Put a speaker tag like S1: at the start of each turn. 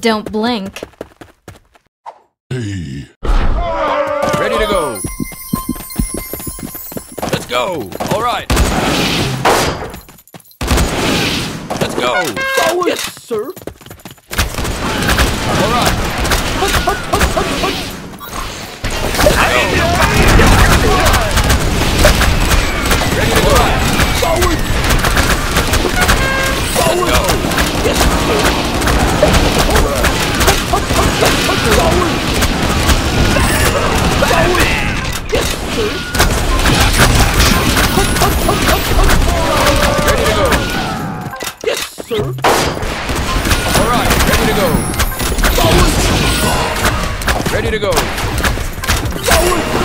S1: Don't blink.
S2: Hey.
S3: Ready to go. Let's go. All right. Let's go.
S4: Forward, yes, sir.
S3: All right. Ready to go.
S4: Forward. Forward.
S3: Let's go.
S4: Yes, sir. sir.
S3: All right, ready to go.
S4: Forward.
S3: Ready to go. Forward.